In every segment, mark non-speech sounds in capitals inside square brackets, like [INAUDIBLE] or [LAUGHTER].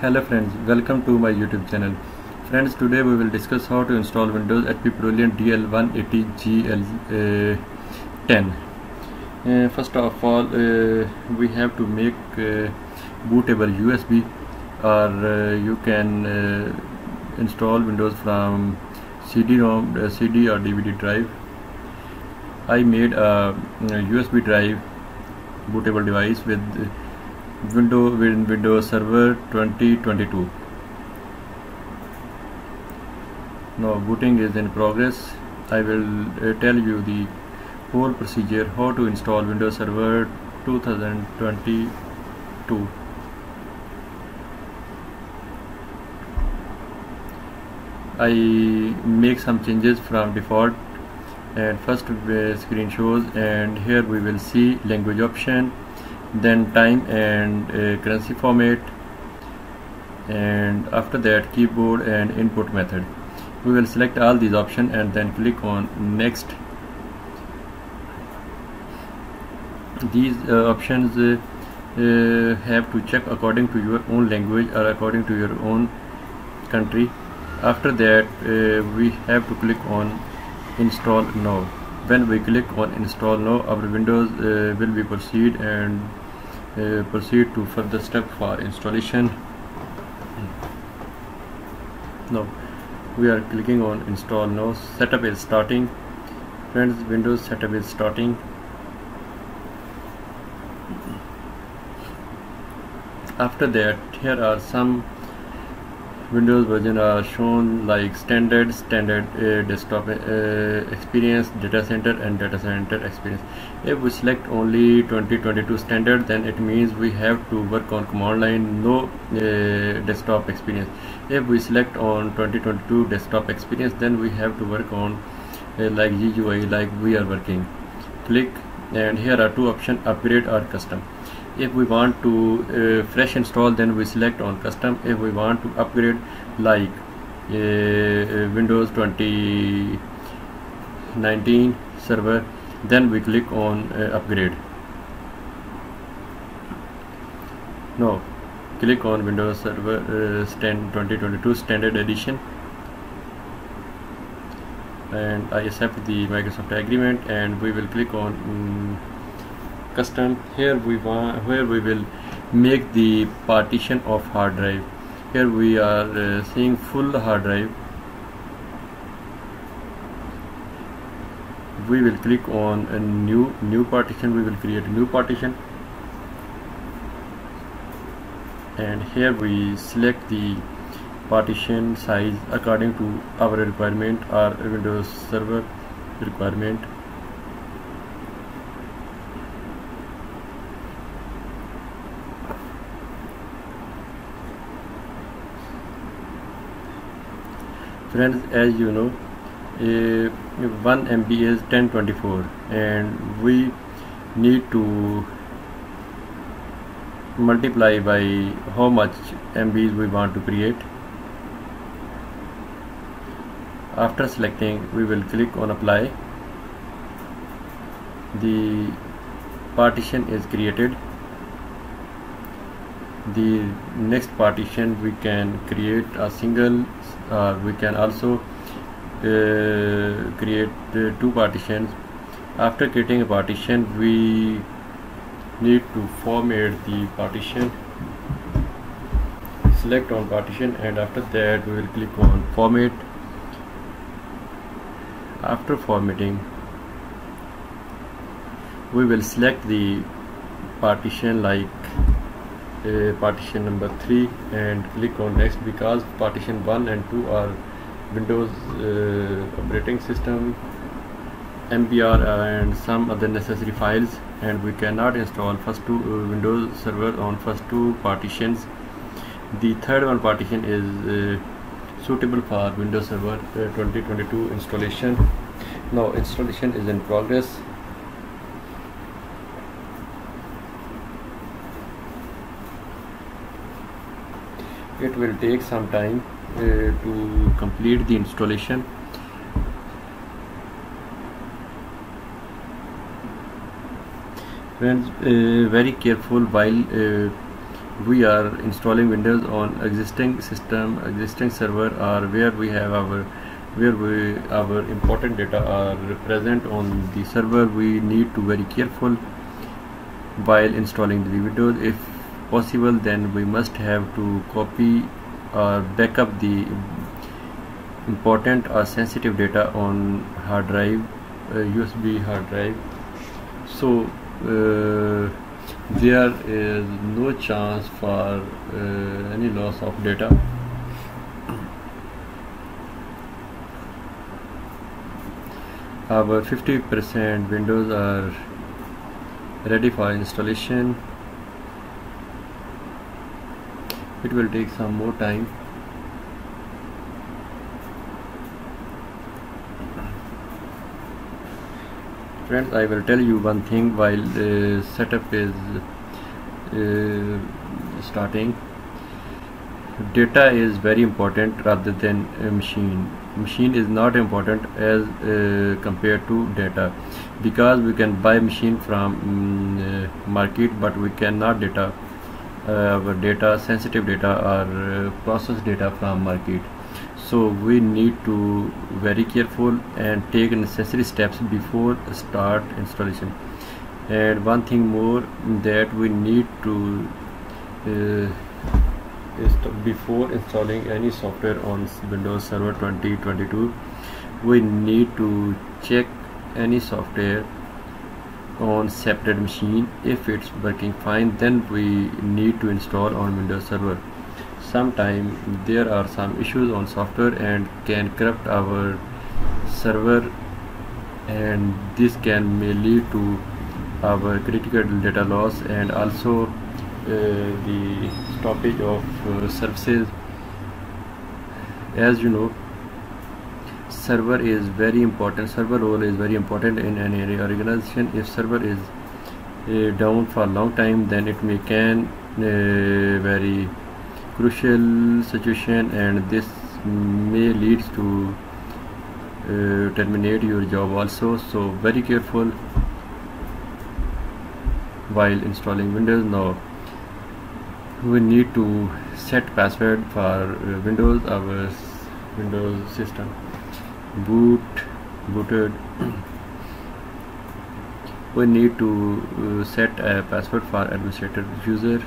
Hello friends, welcome to my YouTube channel. Friends, today we will discuss how to install Windows HP ProLiant DL180GL10. Uh, first of all, uh, we have to make uh, bootable USB or uh, you can uh, install Windows from CD-ROM, uh, CD or DVD drive. I made a, a USB drive bootable device with Windows Windows Server 2022. Now booting is in progress. I will uh, tell you the whole procedure how to install Windows Server 2022. I make some changes from default and first uh, screen shows and here we will see language option then time and uh, currency format and after that keyboard and input method. We will select all these options and then click on next. These uh, options uh, uh, have to check according to your own language or according to your own country. After that uh, we have to click on install now. When we click on install now our windows uh, will be proceed and uh, proceed to further step for installation. Now we are clicking on install now. Setup is starting. Friends windows setup is starting. After that here are some Windows version are shown like standard, standard uh, desktop uh, experience, data center and data center experience. If we select only 2022 standard then it means we have to work on command line no uh, desktop experience. If we select on 2022 desktop experience then we have to work on uh, like GUI like we are working. Click and here are two options upgrade or custom if we want to uh, fresh install then we select on custom. If we want to upgrade like uh, windows 2019 server then we click on uh, upgrade. Now click on windows server uh, stand 2022 standard edition. And I accept the Microsoft agreement and we will click on um, custom here we want where we will make the partition of hard drive. Here we are uh, seeing full hard drive. We will click on a new new partition. We will create a new partition. And here we select the partition size according to our requirement or Windows Server requirement friends as you know uh, 1 MB is 1024 and we need to multiply by how much MBs we want to create. After selecting we will click on apply. The partition is created the next partition we can create a single uh, we can also uh, create two partitions. After creating a partition we need to format the partition. Select on partition and after that we will click on format after formatting we will select the partition like partition number 3 and click on next because partition 1 and 2 are Windows uh, operating system MBR and some other necessary files. And we cannot install first two uh, Windows server on first two partitions. The third one partition is uh, suitable for Windows Server uh, 2022 installation. Now installation is in progress it will take some time uh, to complete the installation. Friends uh, very careful while uh, we are installing Windows on existing system existing server or where we have our where we our important data are present on the server. We need to very careful while installing the Windows. If possible then we must have to copy or backup the important or sensitive data on hard drive uh, USB hard drive. So uh, there is no chance for uh, any loss of data. Our 50% windows are ready for installation it will take some more time. Friends I will tell you one thing while the setup is uh, starting. Data is very important rather than a machine. Machine is not important as uh, compared to data. Because we can buy machine from um, market but we cannot data data sensitive data or uh, process data from market. So we need to very careful and take necessary steps before start installation. And one thing more that we need to uh, before installing any software on Windows Server 2022 we need to check any software on separate machine. If it's working fine then we need to install on Windows Server. Sometime there are some issues on software and can corrupt our server and this can may lead to our critical data loss and also uh, the stoppage of uh, services. As you know server is very important. Server role is very important in any organization if server is uh, down for a long time then it may can uh, very crucial situation and this may leads to uh, terminate your job also. So very careful while installing windows. Now we need to set password for windows our windows system boot booted. [CLEARS THROAT] We need to uh, set a password for administrator user.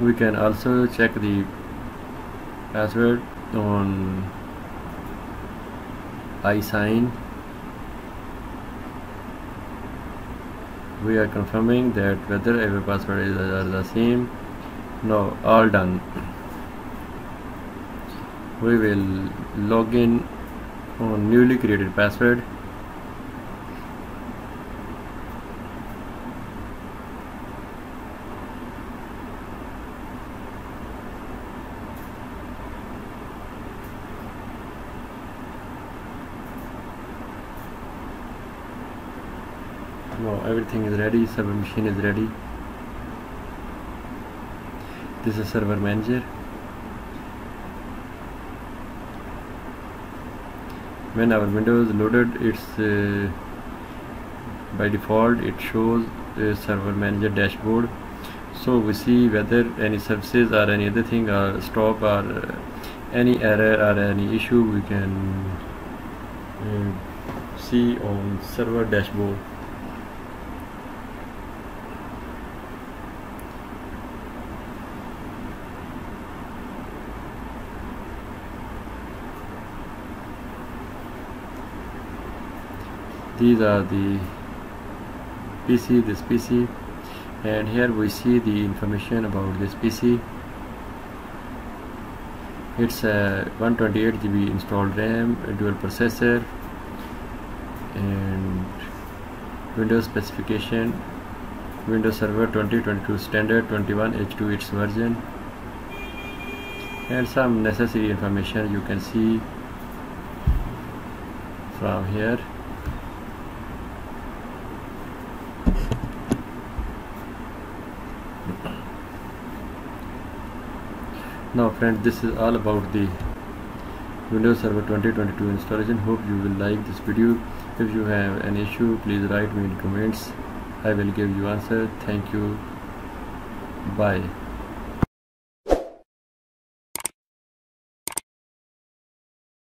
We can also check the password on iSign we are confirming that whether every password is are the same. No all done. We will log in on newly created password no everything is ready. Server machine is ready. This is server manager. When our windows loaded it's uh, by default it shows the server manager dashboard. So we see whether any services or any other thing are stop or uh, any error or any issue we can uh, see on server dashboard these are the PC this PC and here we see the information about this PC it's a 128 GB installed RAM dual processor and Windows specification. Windows Server 2022 standard 21 H2 its version. And some necessary information you can see from here now friends this is all about the Windows Server 2022 installation. Hope you will like this video. If you have an issue please write me in comments. I will give you answer. Thank you. Bye